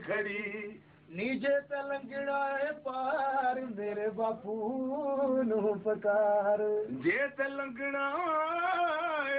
खड़ी। नी त लंघण पेर बपू नू पकार। जे त लंघण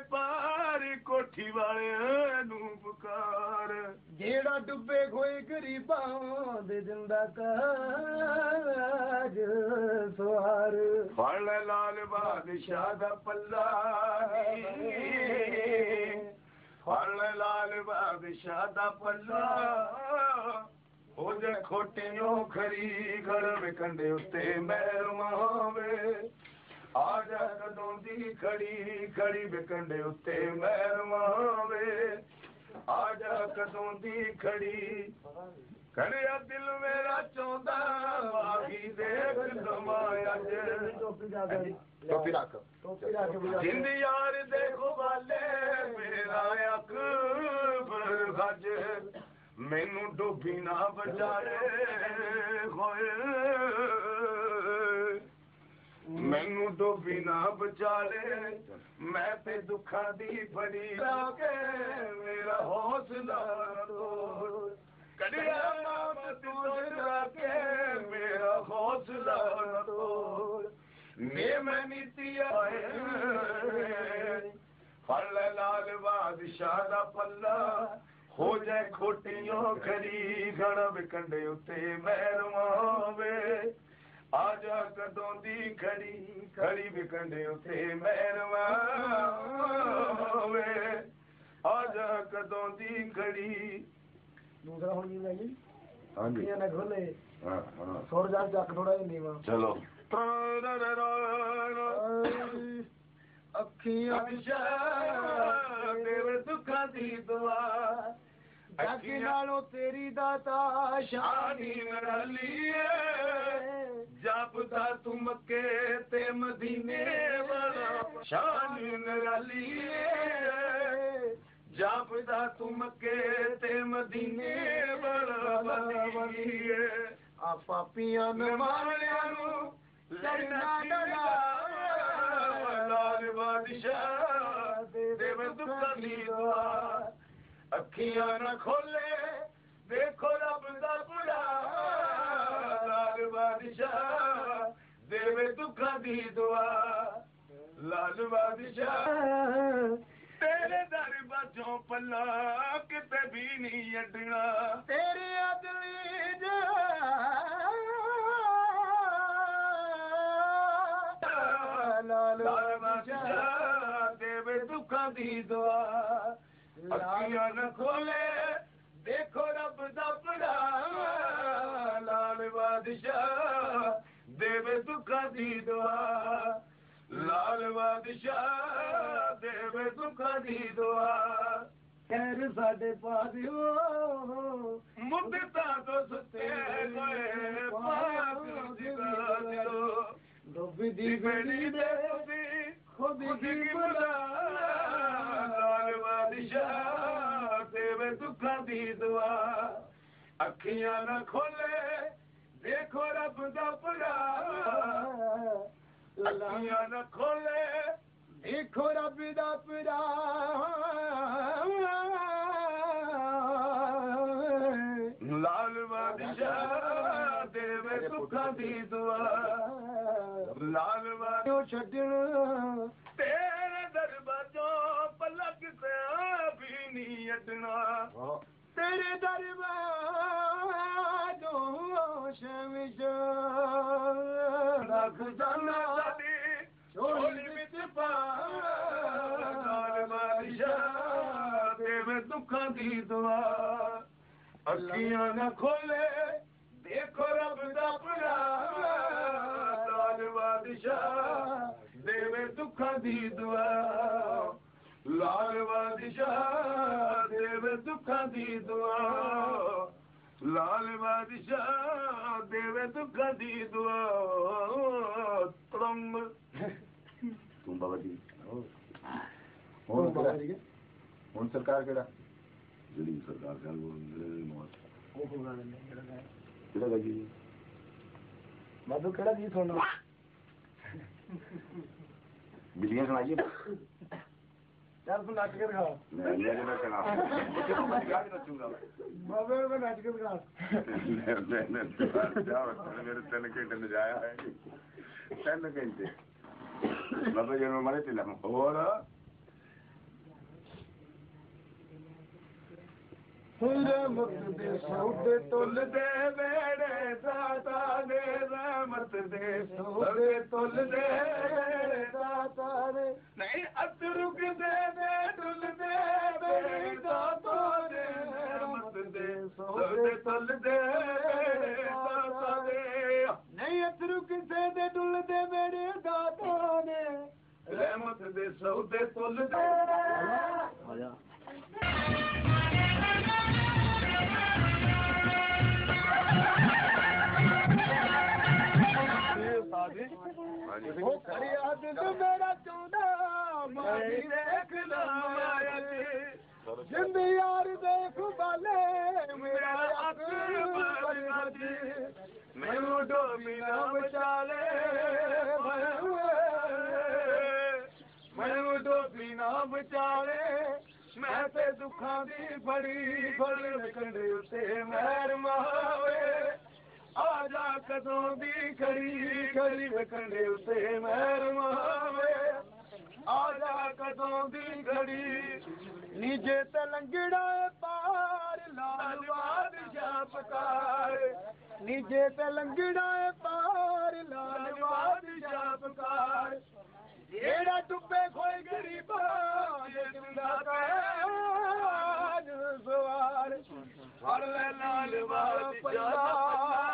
पारी कोठी वारू पकार। ਜਿਹੜਾ ਡੁੱਬੇ ਹੋਏ ਗਰੀਬਾਂ ਦੇ ਜਿੰਦਾ ਕਾਜ ਸਵਾਰ। ਫੜ ਲੈ ਲਾਲ ਬਾਦਸ਼ਾਹ ਦਾ ਪੱਲਾ। ਫੜ ਲੈ ਲਾਲ ਬਾਦਸ਼ਾਹ ਦਾ ਪੱਲਾ। ਹੋ ਜੇ ਖੋਟਿਓ ਖਰੀ ਘਰ ਵਿਕੰਡੇ ਉੱਤੇ ਮਹਿਰਮਾ ਵੇ ਆ ਜਾ ਕਦੋਂ ਦੀ ਖੜੀ ਖੜੀ ਵਿਕੰਡੇ ਉੱਤੇ ਮਹਿਰਮਾ ਵੇ ਆ ਜਾ ਕਦੋਂ ਦੀ ਖੜੀ। ਕਰਿਆ ਦਿਲ ਮੇਰਾ ਚਾਹੁੰਦਾ ਵਾਹੀ ਦੇਖ ਦਮਾ ਅੱਜ। ਟੋਪੀ ਰੱਖ। ਜਿੰਦ ਯਾਰ ਦੇਖੋ ਵਾਲੇ ਮੇਰਾ ਅਕਬਰ ਗੱਜ ਮੈਨੂੰ ਡੋਬੀ ਨਾ ਬਚਾਏ ਹੋਏ। ਮੈਨੂੰ ਡੋਬੀ ਨਾ ਬਚਾਲੇ ਮੈਂ ਤੇ ਦੁੱਖਾਂ ਦੀ ਬੜੀ ਕੇ ਮੇਰਾ ਹੌਸਲਾ ਤੋੜ ਕੜਿਆ ਨਾਮ ਤੂੰ ਕੇ ਮੇਰਾ ਹੌਸਲਾ ਤੋੜ ਨੇ ਮੈਂ ਨੀਤੀ ਆਏ ਫੜ ਲੈ ਲਾਲ ਬਾਦਸ਼ਾਹ ਦਾ ਪੱਲਾ ਹੋ ਜਾਏ ਖੋਟੀਆਂ ਖਰੀ ਗਣ ਵਿਕੰਡੇ ਉੱਤੇ ਮਹਿਰਮਾ ਵੇ। ਆ ਜਾ ਕਦੋਂ ਦੀ ਖੜੀ ਖੜੀ ਵਿਕੰਡੇ ਉੱਤੇ ਮਹਿਰਮਾ ਵੇ। ਆ ਜਾ ਕਦੋਂ ਦੀ ਖੜੀ। ਦੂਸਰਾ ਹੁਣ ਕੀ ਲੈ ਗਈ ਹਾਂਜੀ। ਇਹ ਨਾ ਖੋਲੇ। ਹਾਂ ਹਾਂ। ਸੁਰ ਜਾ ਚੱਕ ਥੋੜਾ ਜਿਹਾ ਨੀਵਾ। ਚਲੋ। ਅੱਖੀਆਂ ਤੇਰੇ ਦੁੱਖਾਂ ਦੀ ਦੁਆ। ਅੱਖੀ ਨਾਲੋਂ ਤੇਰੀ ਦਾਤਾ ਸ਼ਾਨੀ ਨਰਾਲੀਏ ਜਾਪਦਾ ਤੂੰ ਮੱਕੇ ਤੇ ਮਦੀਨੇ ਵਾਲਾ। ਸ਼ਾਨੀ ਨਰਾਲੀਏ ਜਪਦਾ ਤੂੰ ਮੱਕੇ ਤੇ ਮਦੀਨੇ ਵਾਲਾ ਬਲੀਏ ਆ ਪਾਪੀਆਂ ਨੇ ਮਾਰਿਆਂ ਨੂੰ ਲੜਨਾ ਡਰਾ ਲਾਲ ਬਾਦਸ਼ਾਹ ਦੇਵ ਦੁੱਖਾਂ ਦੀ। ਦੁਆ ਅੱਖੀਆਂ ਨਾ ਖੋਲੇ, ਦੇਖੋ ਰੱਬ ਦਾ ਬੁੜਾ बादशाह لال بادشاہ दुआ। लाल बादशाह ते बाजो लाले کھولے دیکھو दुआ دا پڑا वे दुखा जी दुआ। लाल बादशाह दुआ। दुबी लाल बादशाह जी दुआ। अखियां न खोले ਦੁੱਖਾਂ ਦੀ ਦੁਆ ਅੱਖੀਆਂ ਨਾ ਖੋਲੇ ਦੇਖੋ ਰੱਬ ਦਾ ਭਰਾ ਅੱਖੀਆਂ ਨਾ ਖੋਲੇ ਦੇਖੋ ਰੱਬ ਦਾ ਪਿਰਾ ਲਾਲ ਬਾਦਸ਼ਾਹ ਦੇਵੇ ਦੁੱਖਾਂ ਦੀ ਦੁਆ ਲਾਲ ਬਾਦਸ਼ਾਹ ਉਹ ਛੱਡਣ ਤੇਰੇ ਦਰਬਾਰੋਂ ਪਲਕ ਤੇ ਵੀ ਨਹੀਂ ਅਟਣਾ ਤੇਰੇ ਦਰਬਾਰ رک لال بادشاهه دکان جي دعا اڳيان نه کولي ڀا لال بادشاهه ٻه دکان جي دعا لال بادشاهه ڏي دکان جي دعا لال بادشاهه ਦੇਵੇ ਦੁੱਖਾਂ ਦੀ ਦੁਆ ਲਾਲ ਬਾਦਸ਼ਾਹ ਦੇਵੇ ਦੁੱਖਾਂ ਦੀ ਦੁਆ ਤਰੰਮ ਤੂੰ ਬਾਬਾ ਜੀ ਹੁਣ ਹੁਣ ਬਾਬਾ ਕਿਹੜਾ ਜੀ ਹੁਣ ਸਰਕਾਰ ਕਿਹੜਾ ਜਿਹੜੀ ਸਰਕਾਰ ਚੱਲ ਬੋਲ ਜਿਹੜੇ ਮੌਤ ਉਹ ਬੁਲਾ ਲੈਂਦੇ ਜਿਹੜਾ ਹੈ ਕਿਹੜਾ ਲੱਗੀ ਮਧੂ ਕਿਹੜਾ ਗੀਤ ਸੁਣਨਾ ਬਿਲੀਆਂ ਸੁਣਾਈਏ ਚੱਲ ਤੂੰ ਨੱਚ ਕੇ ਦਿਖਾ। ਮੈਂ ਨਹੀਂ ਮੈਂ ਮੈਂ ਨੱਚੂਗਾ? ਬਾਬੇ ਨੂੰ ਨੱਚ ਕੇ ਦਿਖਾ। ਮੈਂ ਮੈਂ ਮੇਰੇ ਤਿੰਨ ਘੰਟੇ ਨਜਾਇਆ ਹੈ। ਤਿੰਨ ਘੰਟੇ। ਬਾਬਾ ਜੀ ਨੂੰ ਮਾਰੇ ਤੇ ਲਾ ਹੋਰ। ਰਹਿਮਤ ਦੇ ਸੌਦੇ ਤੁਲ ਦੇ ਵੇੜੇ ਦਾਤਾ ਦੇ सहुरे तुल दे न केले देम सौल ਉਹ ਖੜਿਆ ਦਿਲ ਮੇਰਾ ਚਾਹੁੰਦਾ ਮਾਰੀ ਦੇਖ ਲਾਇਆ ਜੀ। ਜਿੰਦ ਯਾਰ ਦੇਖ ਬਾਲੇ ਮੇਰਾ ਅੱਖ ਬਰਦੀ ਮੈਨੂੰ ਡੋਬੀ ਨਾ ਬਚਾਲੇ। ਮੈਨੂੰ ਡੋਬੀ ਨਾ ਬਚਾਲੇ ਮੈਂ ਤੇ ਦੁੱਖਾਂ ਦੀ ਬੜੀ ਫੜ ਕੰਡੇ ਉੱਤੇ ਮਹਿਰ ਮਾਵੇ। آيا ڪڏو جي گهڙي گهڙي ڪري مهرباني آيا ڪدڙي نيج ته لنگڙا پار لال جتڪار نجي ته لنگڙا پار لال جپڪار ڪهڙي ٽبي کو گهڙي ڀاج سال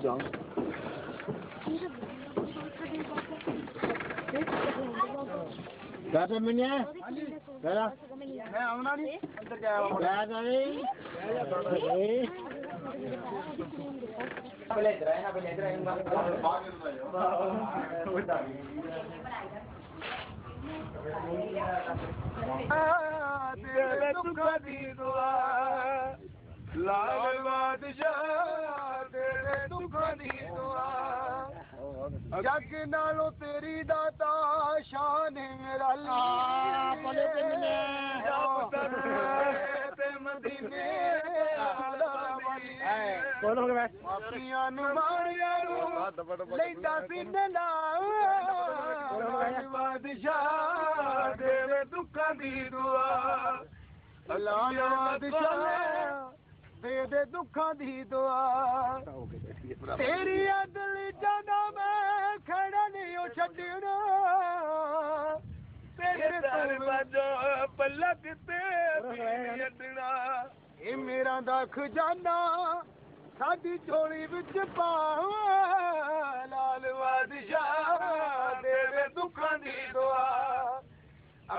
장. 가자 민야. 가자. 내 아무나니? 가자 민. 가자 Ah, ah, ah, ah, ah, लाल बाबशहो जग नालो तेरी शान लाल। बादशाहीर लाल बादशाह ਦੀ ਦੇ ਦੇ ਦੁੱਖਾਂ ਦੀ ਦੁਆ। ਤੇਰੀ ਅਦਲ ਜਾਨਾ ਮੈਂ ਖੜਾ ਨਹੀਂ ਉਹ ਛੱਡਣਾ। ਤੇਰੇ ਦਰਵਾਜ਼ਾ ਪਲਕ ਤੇ ਪੀੜੀ ਅੱਡਣਾ। ਇਹ ਮੇਰਾ ਦਾ ਖਜ਼ਾਨਾ ਸਾਡੀ ਝੋਲੀ ਵਿੱਚ ਪਾ ਲਾਲ ਬਾਦਸ਼ਾਹ ਤੇਰੇ ਦੁੱਖਾਂ ਦੀ ਦੁਆ।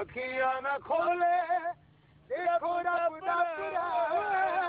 ਅੱਖੀਆਂ ਨਾ ਖੋਲੇ ਦੇਖੋ ਰੱਬ ਦਾ ਪਿਆਰ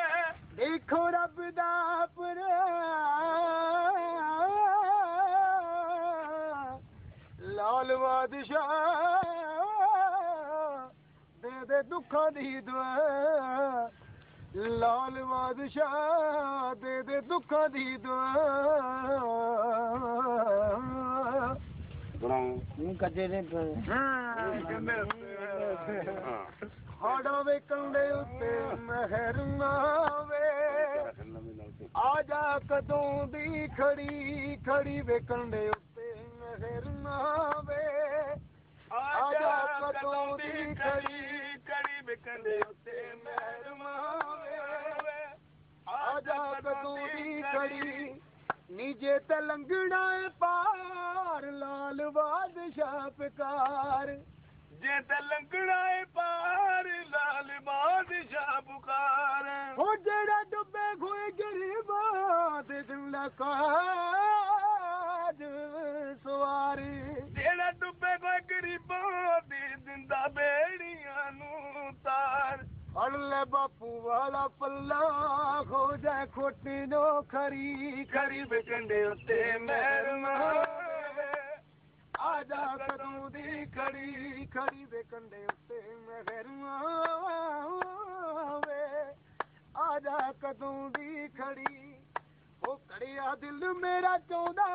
ਨਾ ਦੇਖੋ ਰੱਬ ਦਾ ਪਰਾ ਲਾਲ ਬਾਦਸ਼ਾਹ ਦੇ ਦੇ ਦੁੱਖਾਂ ਦੀ ਦੁਆ। ਲਾਲ ਬਾਦਸ਼ਾਹ ਦੇ ਦੇ ਦੁੱਖਾਂ ਦੀ ਦੁਆ। ਨਹੀਂ ਕੱਜੇ ਨੇ ਹਾੜਾ ਵੇਖਣ ਦੇ ਉੱਤੇ ਮਹਿਰ ਨਾਵੇ ਆ ਜਾ ਕਦੋਂ ਦੀ ਖੜੀ ਖੜੀ ਵੇਖਣ ਦੇ ਉੱਤੇ ਮਹਿਰ ਨਾਵੇ ਆ ਜਾ ਕਦੋਂ ਦੀ ਖੜੀ ਖੜੀ ਵੇਖਣ ਦੇ ਉੱਤੇ ਮਹਿਰ ਨਾਵੇ ਆ ਜਾ ਕਦੋਂ ਦੀ ਖੜੀ ਨੀਜੇ ਤੇ ਲੰਗੜਾ ਏ ਪਾਰ ਲਾਲ ਬਾਦਸ਼ਾਹ ਪਿਕਾਰ। ਜੇ ਤੇ ਲੰਗੜਾ ਏ ਪਾਰ ਲਾਲ ਬਾਦਸ਼ਾਹ ਪੁਕਾਰ। ਉਹ ਜਿਹੜਾ ਡੁੱਬੇ ਹੋਏ ਗਰੀਬਾਂ ਦੇ ਦਿਲ ਕਾਜ ਸਵਾਰੀ। ਜਿਹੜਾ ਡੁੱਬੇ ਕੋਈ ਗਰੀਬਾਂ ਦੀ ਦਿੰਦਾ ਬੇੜੀਆਂ ਨੂੰ ਤਾਰ। ਫੜ ਲੈ ਬਾਪੂ ਵਾਲਾ ਪੱਲਾ ਹੋ ਜਾ ਖੋਟੀ ਨੋ ਖਰੀ ਖਰੀ ਕੰਡੇ ਉੱਤੇ ਮਹਿਰ ਮਾਵੇ ਆ ਜਾ ਕਦੋਂ ਦੀ ਖੜੀ ਖੜੀ ਦੇ ਕੰਡੇ ਉੱਤੇ ਮਹਿਰ ਆਵੇ ਆ ਜਾ ਕਦੋਂ ਦੀ ਖੜੀ? ਉਹ ਕੜਿਆ ਦਿਲ ਮੇਰਾ ਚਾਹੁੰਦਾ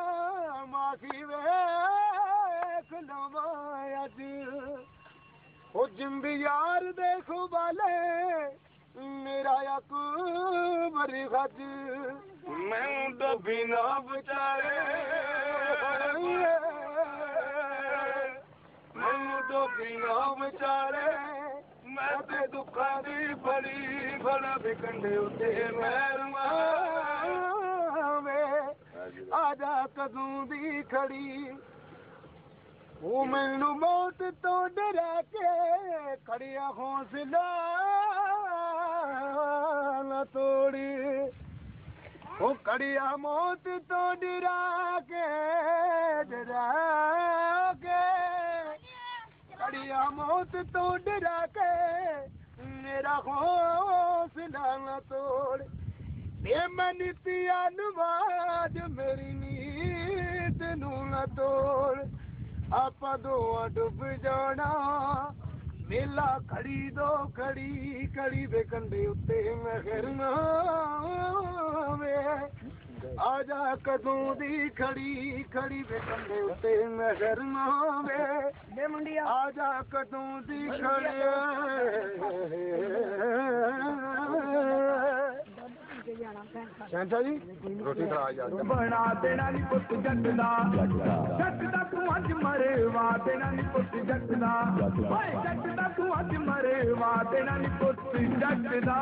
ਮਾਖੀ ਵੇਖ ਲਵਾਂ ਅੱਜ। ਉਹ ਜਿੰਦ ਯਾਰ ਦੇਖੋ ਬਾਲੇ ਮੇਰਾ ਅਕਬਰ ਖੱਜ ਮੈਂ ਡੋਬੀ ਨਾ ਵਿਚਾਰੇ ਮੈਨੂੰ ਡੋਬੀ ਨਾ ਵਿਚਾਰੇ ਮੈਂ ਤੇ ਦੁੱਖਾਂ ਦੀ ਬੜੀ ਬੜਾ ਵਿਕੰਡੇ ਉੱਤੇ ਮਹਿਰ ਮਾਵੇ। ਆ ਜਾ ਕਦੋਂ ਦੀ ਖੜੀ? ਉਹ ਮੈਨੂੰ ਮੌਤ ਤੋਂ ਡਰਾ ਕੇ ਖੜਿਆ ਹੌਸਲਾ ਨਾ ਤੋੜੀ। ਉਹ ਕੜਿਆ ਮੌਤ ਤੋਂ ਡਰਾ ਕੇ ਡਰਾ ਕੇ न तोड़ो डुब जा वेला खड़ी दो खड़ी कड़ी वे कंडे ਵੇ ਆ ਜਾ ਕਦੋਂ ਦੀ ਖੜੀ ਖੜੀ ਦੇ ਕੰਡੇ ਉੱਤੇ ਮਹਿਰ ਵੇ ਦੇ ਮੁੰਡਿਆ। ਆ ਜਾ ਕਦੋਂ ਦੀ ਖੜੀ ਸੈਂਟਾ ਜੀ? ਰੋਟੀ ਖਾ ਜਾ। ਬਣਾ ਦੇਣਾ ਨੀ ਪੁੱਤ ਜੱਟ ਦਾ ਜੱਟ ਦਾ ਤੂੰ ਅੱਜ ਮਰਵਾ ਦੇਣਾ ਨੀ ਪੁੱਤ ਜੱਟ ਦਾ ਓਏ ਜੱਟ ਦਾ ਤੂੰ ਅੱਜ ਮਰਵਾ ਦੇਣਾ ਨੀ ਪੁੱਤ ਜੱਟ ਦਾ